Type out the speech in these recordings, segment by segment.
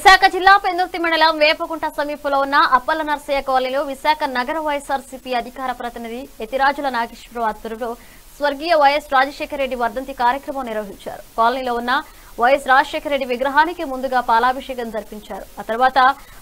విశాఖ జిల్లా పెందుర్తి మండలం వేపకుంట సమీపంలో ఉన్న అప్పల నర్సయ్య కాలనీలో విశాఖ నగర వైఎస్ఆర్సీపీ అధికార ప్రతినిధి ఎతిరాజుల నాగేశ్వరరావు ఆధ్వర్యంలో స్వర్గీయ వైఎస్ రాజశేఖర రెడ్డి వర్ధంతి కార్యక్రమం నిర్వహించారు. కాలనీలో ఉన్న వైఎస్ రాజశేఖర రెడ్డి విగ్రహానికి ముందుగా పాలాభిషేకం జరిపించారు. ఆ తర్వాత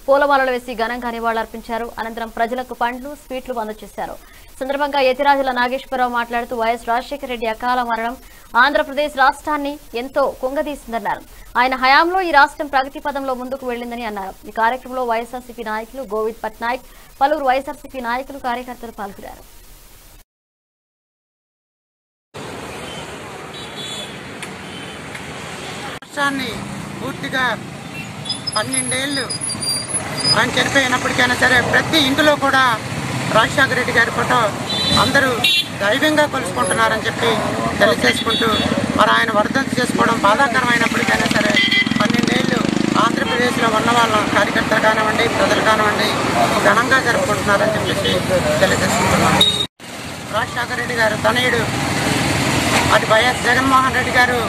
పూలమాలలు వేసి ఘనంగా నివాళులర్పించారు. అనంతరం ప్రజలకు పండ్లు స్వీట్లు అందజేశారు. సందర్భంగా యతిరాజుల నాగేశ్వరరావు మాట్లాడుతూ వైఎస్ రాజశేఖర రెడ్డి అకాల మరణం ఆంధ్రప్రదేశ్ రాష్ట్రాన్ని ఎంతో కుంగదీసిందన్నారు. ఆయన హయాంలో ఈ రాష్ట్రం ప్రగతి పదంలో ముందుకు వెళ్ళిందని అన్నారు. ఈ కార్యక్రమంలో వైఎస్ఆర్సీపీ నాయకులు గోవింద్ పట్నాయక్ పలువురు వైఎస్ఆర్సీపీ నాయకులు కార్యకర్తలు పాల్గొన్నారు. రాష్ట్రాన్ని పూర్తిగా పన్నెండేళ్ళు ఆయన చనిపోయినప్పటికైనా సరే ప్రతి ఇంటిలో కూడా రాజశేఖర రెడ్డి గారి ఫోటో అందరూ దైవంగా కొలుసుకుంటున్నారని చెప్పి తెలియజేసుకుంటూ మరి ఆయన వర్ధంతి చేసుకోవడం బాధాకరమైనప్పటికైనా సరే పన్నెండేళ్ళు ఆంధ్రప్రదేశ్లో ఉన్న వాళ్ళ కార్యకర్తలు కానివ్వండి ప్రజలు కానివ్వండి ఘనంగా జరుపుకుంటున్నారని చెప్పేసి తెలియజేసుకుంటున్నాను రాజశేఖర రెడ్డి గారు తనయుడు. అటు వైఎస్ జగన్మోహన్ రెడ్డి గారు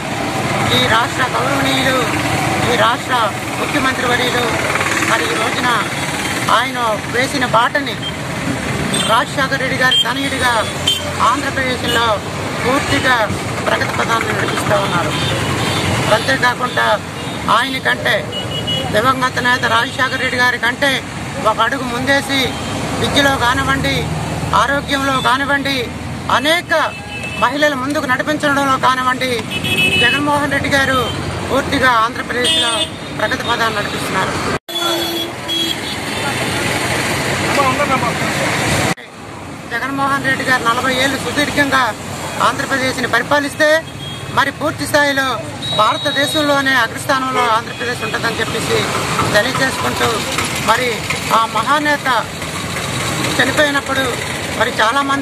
ఈ రాష్ట్ర గౌరవనీయులు ఈ రాష్ట్ర ముఖ్యమంత్రి వర్యులు. మరి ఈ రోజున ఆయన వేసిన బాటని రాజశేఖర రెడ్డి గారి తనయుడిగా ఆంధ్రప్రదేశ్లో పూర్తిగా ప్రగతి పదాన్ని నడిపిస్తూ ఉన్నారు. అంతేకాకుండా ఆయన కంటే దివంగత నేత రాజశేఖర రెడ్డి గారి కంటే ఒక అడుగు ముందేసి విద్యలో కానివ్వండి ఆరోగ్యంలో కానివ్వండి అనేక మహిళల ముందుకు నడిపించడంలో కానివ్వండి జగన్మోహన్ రెడ్డి గారు పూర్తిగా ఆంధ్రప్రదేశ్లో ప్రగతి పదాన్ని నడిపిస్తున్నారు. జగన్మోహన్ రెడ్డి గారు నలభై ఏళ్ళు సుదీర్ఘంగా ఆంధ్రప్రదేశ్ని పరిపాలిస్తే మరి పూర్తి స్థాయిలో భారతదేశంలోనే అగ్రస్థానంలో ఆంధ్రప్రదేశ్ ఉంటుందని చెప్పేసి తెలియజేసుకుంటూ మరి ఆ మహానేత చనిపోయినప్పుడు మరి చాలామంది